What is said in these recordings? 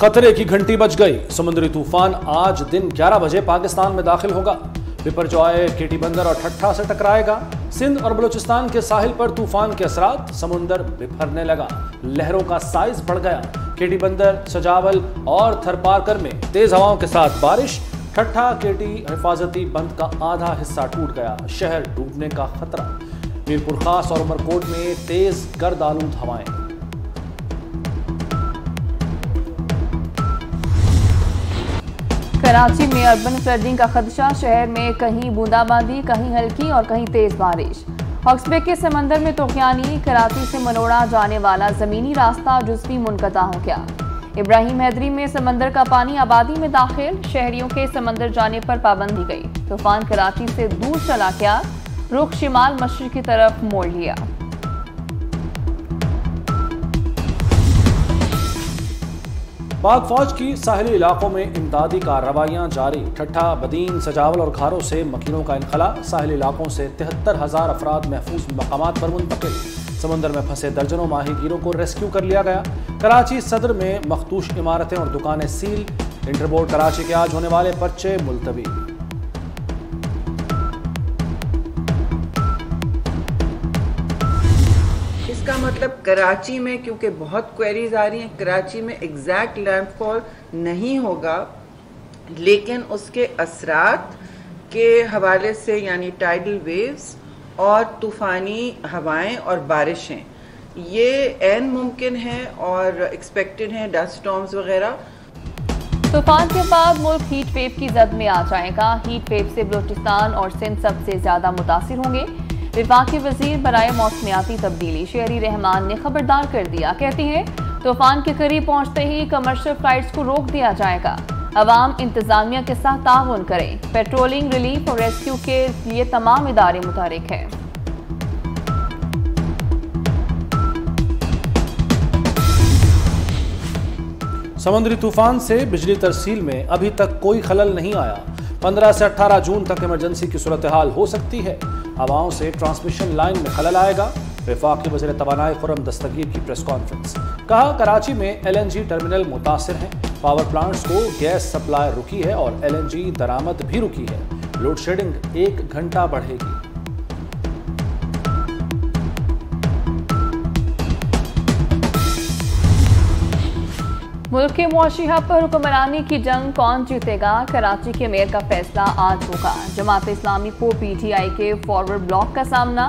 खतरे की घंटी बज गई। समुद्री तूफ़ान आज दिन 11 बजे पाकिस्तान में दाखिल होगा। बिपरजॉय केटी बंदर और ठट्ठा से टकराएगा। सिंध और बलूचिस्तान के साहिल पर तूफ़ान के असरात समुंदर बिफरने लगा। लहरों का साइज़ बढ़ गया। केटी बंदर, सजावल और थरपारकर में तेज हवाओं के साथ बारिश। ठट्ठा, केटी, हिफाजती बंद का आधा हिस्सा टूट गया। शहर डूबने का खतरा। मीरपुर खास और उमरकोट में तेज गर्द आलूद हवाएँ। कराची में अर्बन फ्लडिंग का खदशा, शहर में कहीं बूंदाबांदी, कहीं हल्की और कहीं तेज बारिश। हॉक्सबे के समंदर में तोखियानी कराची से मनोड़ा जाने वाला जमीनी रास्ता जुजवी मुनकता हो गया। इब्राहिम हैदरी में समंदर का पानी आबादी में दाखिल, शहरियों के समंदर जाने पर पाबंदी गई। तूफ़ान कराची से दूर चला गया रुख शिमाल मशरक की तरफ़ मोड़ लिया। पाक फौज की साहली इलाकों में इमदादी कार्रवाइयाँ जारी। ठट्ठा, बदीन, सजावल और घारों से मकीनों का इनखला। साहली इलाकों से तिहत्तर हज़ार अफराद महफूज मकाम पर मुंतकिल। समंदर में फंसे दर्जनों माहीगीरों को रेस्क्यू कर लिया गया। कराची सदर में मखदूश इमारतें और दुकानें सील। इंटरबोर्ड कराची के आज होने वाले पर्चे मुलतवी। इसका मतलब कराची में, क्योंकि बहुत क्वेरीज आ रही हैं, कराची में एग्जैक्ट लैंडफॉल नहीं होगा, लेकिन उसके असरात के हवाले से, यानी टाइडल वेव्स और तूफ़ानी हवाएँ और बारिशें, ये एन मुमकिन है और एक्सपेक्टेड हैं डस्ट स्टॉम्स वगैरह। तूफ़ान के बाद मुल्क हीट वेव की जद में आ जाएगा। हीट वेव से बलोचिस्तान और सिंध सबसे ज़्यादा मुतासर होंगे। विफाकी वज़ीर बरए मौसमियाती तब्दीली। शेरी रहमान ने खबरदार कर दिया। कहती हैं, तूफ़ान के करीब पहुँचते ही कमर्शियल फ्लाइट्स को रोक दिया जाएगा। अवाम इंतजामिया के साथ ताउन करें। पेट्रोलिंग रिलीफ और रेस्क्यू के लिए तमाम इदारे मुतारिक हैं। समुद्री तूफ़ान से बिजली तरसील में अभी तक कोई खलल नहीं आया। 15 से 18 जून तक इमरजेंसी की सूरत हाल हो सकती है। हवाओं से ट्रांसमिशन लाइन में खलल आएगा। विफाक वजी तोानाई खुरम दस्तगीर की प्रेस कॉन्फ्रेंस। कहा, कराची में एलएनजी टर्मिनल मुतासर हैं। पावर प्लांट्स को गैस सप्लाई रुकी है और एलएनजी दरामद भी रुकी है। लोड शेडिंग एक घंटा बढ़ेगी। मुल्क के मुआशी हब पर हुक्मरानी की जंग कौन जीतेगा? कराची के मेयर का फैसला आज होगा। जमात इस्लामी को पीटीआई के फॉरवर्ड ब्लॉक का सामना।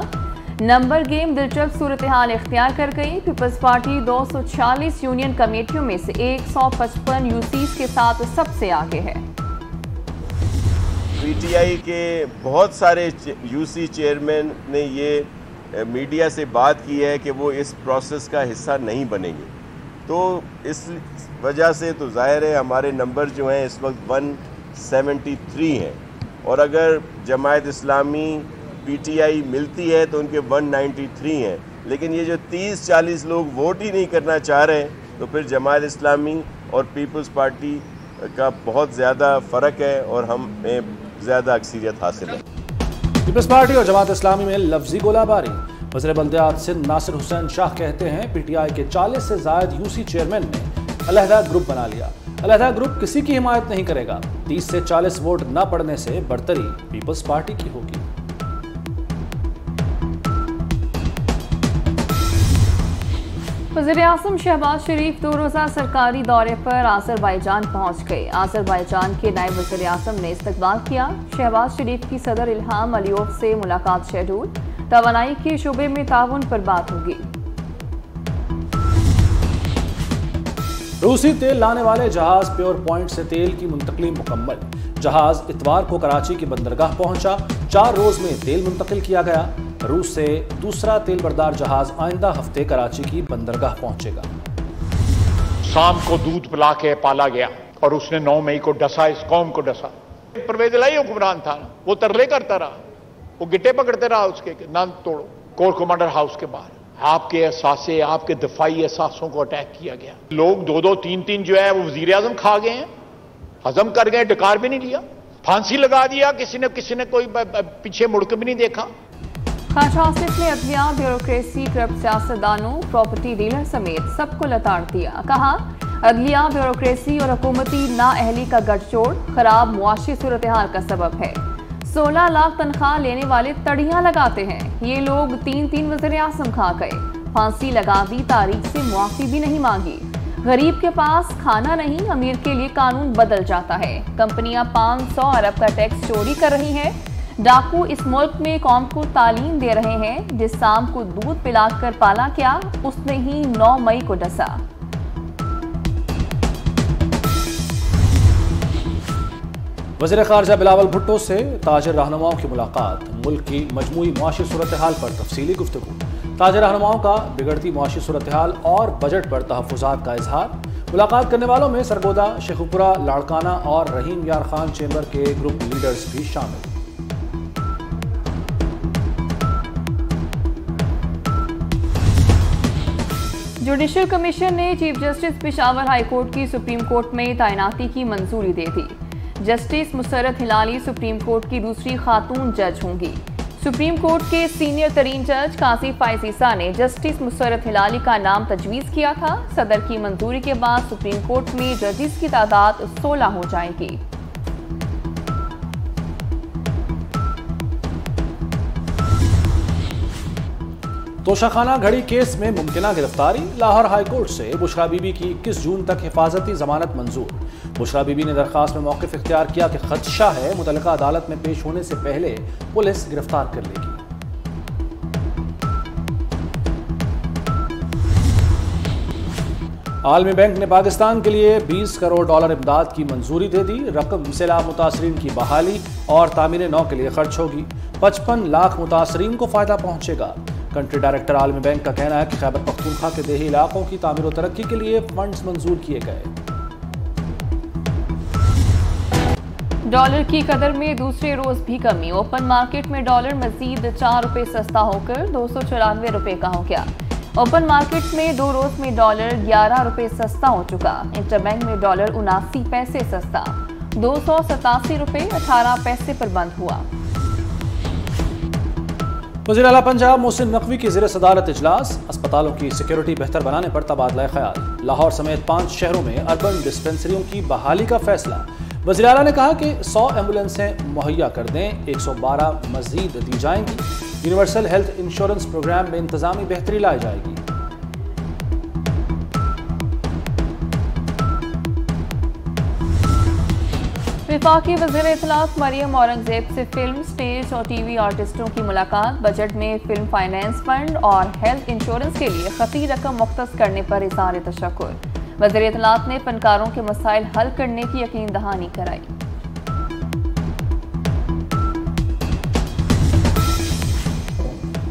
नंबर गेम दिलचस्प सूरत हाल इख्तियार कर गई। पीपल्स पार्टी 240 यूनियन कमेटियों में से 155 यूसीस के साथ सबसे आगे है। पीटीआई के बहुत सारे यूसी चेयरमैन ने ये मीडिया से बात की है कि वो इस प्रोसेस का हिस्सा नहीं बनेंगे। तो इस वजह से तो ज़ाहिर है हमारे नंबर जो हैं इस वक्त 173 हैं। और अगर जमायत इस्लामी पीटीआई मिलती है तो उनके 193 हैं। लेकिन ये जो 30-40 लोग वोट ही नहीं करना चाह रहे तो फिर जमायत इस्लामी और पीपल्स पार्टी का बहुत ज़्यादा फ़र्क है और हमें ज़्यादा अक्सरियत हासिल है। पीपल्स पार्टी और जमात इस्लामी में लफ्जी गोलाबारी। वजर बल्दियात सिंध नासिर हुसैन शाह कहते हैं, पीटीआई के 40 से जायद यूसी चेयरमैन ने अलहदा ग्रुप बना लिया। अलहदा ग्रुप किसी की हिमायत नहीं करेगा। 30 से 40 वोट न पड़ने से बढ़तरी पीपल्स पार्टी की होगी। वज़ीर अजम शहबाज शरीफ दो रोज़ा सरकारी दौरे पर आजरबाईजान पहुँच गए। आजरबाईजान के नायब वजी अजम ने इस्तकबाल किया। शहबाज शरीफ की सदर इल्हाम अलीफ से मुलाकात शेड्यूल। तोानाई के शोबे में ताउन पर बात होगी। रूसी तेल लाने वाले जहाज़ प्योर पॉइंट से तेल की मुंतकली मुकम्मल। जहाज़ इतवार को कराची की बंदरगाह पहुँचा। चार रोज में तेल मुंतकिल किया गया। रूस से दूसरा तेल बरदार जहाज़ आइंदा हफ़्ते कराची की बंदरगाह पहुंचेगा। शाम को दूध पिला के पाला गया और उसने नौ मई को डसा इस कौम को डसा। परवेज लाई हुक्मरान था। वो तरले करता रहा। वो गिट्टे पकड़ते रहा उसके ना तोड़ो। कोर कमांडर हाउस के बाहर। आपके एहसासे, आपके दफाई एहसासों को अटैक किया गया। लोग दो दो तीन तीन जो है, वो वज़ीर आज़म खा गए हैं। हजम कर गए, डकार भी नहीं लिया। फांसी लगा दिया, किसी ने किसी ने कोई पीछे मुड़के भी नहीं देखा। खान आसिफ ने अदलिया ब्यूरोक्रेसी करप्ट सियासतदानों, प्रॉपर्टी डीलर समेत सबको लताड़ दिया। कहा, अदलिया, ब्यूरोक्रेसी और हुकूमती नाअहली का गठजोड़, खराब मुआशी सूरत हाल का सबब है। 16 लाख तनख्वाह लेने वाले तड़ियाँ लगाते हैं। ये लोग तीन तीन वजर आज़म खा गए। फांसी लगा दी तारीख से मुआफी भी नहीं मांगी। गरीब के पास खाना नहीं, अमीर के लिए कानून बदल जाता है। कंपनियाँ 500 अरब का टैक्स चोरी कर रही हैं। डाकू इस मुल्क में कौम को तालीम दे रहे हैं, जिस शाम को दूध पिलाकर पाला क्या, उसने ही 9 मई को डसा। वज़ीर खारजा बिलावल भुट्टो से ताजर रहनुमाओं की मुलाकात। मुल्क की मजमू मुआशी सूरत हाल पर तफसीली गुफ्तु ताजर रहनुमाओं का बिगड़ती मुआशी सूरत हाल और बजट पर तहफात का इजहार। मुलाकात करने वालों में सरगोदा, शेखुपुरा, लाड़काना और रहीम यार खान चेंबर के ग्रुप लीडर्स भी शामिल। जुडिशल कमीशन ने chief justice Peshawar high court की सुप्रीम कोर्ट में तैनाती की मंजूरी दे दी। Justice Musarrat Hilali supreme court की दूसरी खातून जज होंगी। सुप्रीम कोर्ट के सीनियर तरीन जज कासिफ फायसीसा ने जस्टिस मुसरत हिलाली का नाम तजवीज़ किया था। सदर की मंजूरी के बाद सुप्रीम कोर्ट में जजिस की तादाद 16 हो जाएगी। तोशाखाना घड़ी केस में मुमकिन गिरफ्तारी, लाहौर हाईकोर्ट से बुशरा बीबी की 21 जून तक हिफाजती जमानत मंजूर। बुशरा बीबी ने दरखास्त में मौकफ इख्तियार किया कि खदशा है मुतल अदालत में पेश होने से पहले पुलिस गिरफ़्तार कर लेगी। आलमी बैंक ने पाकिस्तान के लिए 20 करोड़ डॉलर इमदाद की मंजूरी दे दी। रकम सैलाब मुतासरीन की बहाली और तामीर नौ के लिए खर्च होगी। पचपन लाख मुतासरीन को फ़ायदा पहुंचेगा। कंट्री डायरेक्टर आलमी बैंक का कहना है कि खैबर पख्तूनखा के देही इलाकों की तामीर तरक्की के लिए फंड्स मंजूर किए गए। डॉलर की कदर में दूसरे रोज भी कमी। ओपन मार्केट में डॉलर मजीद चार रुपए सस्ता होकर दो सौ चौरानवे रुपए का हो गया। ओपन मार्केट में दो रोज में डॉलर ग्यारह रुपए सस्ता हो चुका। इंटरबैंक में डॉलर उनासी पैसे सस्ता। दो सौ सतासी रुपए अठारह पैसे पर बंद हुआ। वजी अला पंजाब मोहसिन नकवी की जेर सदारत इजलास, अस्पतालों की सिक्योरिटी बेहतर बनाने पर तबादला ख्याल। लाहौर समेत पाँच शहरों में अर्बन डिस्पेंसरियों की बहाली का फैसला। वजी अला ने कहा कि सौ एम्बुलेंसें मुहैया कर दें, एक सौ बारह मजीद दी जाएँगी। यूनिवर्सल हेल्थ इंश्योरेंस प्रोग्राम में इंतजामी बेहतरी लाई जाएगी। विफाकी वज़ीर इतलाफ मरियम औरंगज़ेब से फ़िल्म, स्टेज और टीवी आर्टिस्टों की मुलाकात। बजट में फ़िल्म फाइनेंस फंड और हेल्थ इंश्योरेंस के लिए खती रकम मुख्त करने पर इजहार तशक् वज़ीर इतलात ने फनकारों के मसाइल हल करने की यकीन दहानी कराई।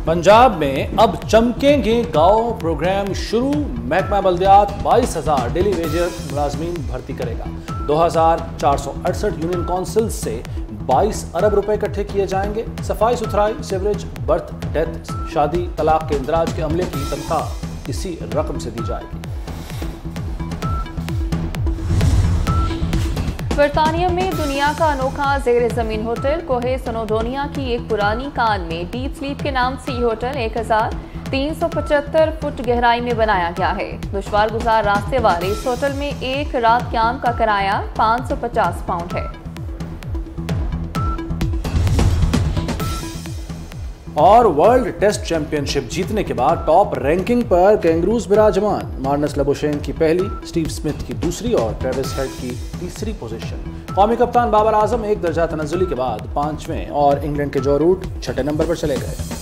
पंजाब में अब चमकेंगे गाँव प्रोग्राम शुरू। महकमा बल्दियात बाईस हज़ार डेली वेजर मुलाजमीन भर्ती करेगा। दो हज़ार चार सौ अड़सठ यूनियन काउंसिल से 22 अरब रुपए इकट्ठे किए जाएँगे। सफ़ाई सुथराई, सेवरेज, बर्थ, डेथ, शादी, तलाक के इंदराज के अमले की तनख्वाह इसी रकम से दी जाएगी। बरतानिया में दुनिया का अनोखा जेर ज़मीन होटल, कोहे सनोडोनिया की एक पुरानी कान में डीप स्लीप के नाम से ये होटल एक हज़ार तीन सौ पचहत्तर फुट गहराई में बनाया गया है। दुशवार गुजार रास्ते वाले इस होटल में एक रात क्याम का किराया 550 पाउंड है। और वर्ल्ड टेस्ट चैंपियनशिप जीतने के बाद टॉप रैंकिंग पर कैंगरूज विराजमान। मार्नस लबोशेन की पहली स्टीव स्मिथ की दूसरी और ट्रेविस हेड की तीसरी पोजीशन कौमी कप्तान बाबर आज़म एक दर्जा तनजुली के बाद पाँचवें और इंग्लैंड के जो रूट छठे नंबर पर चले गए।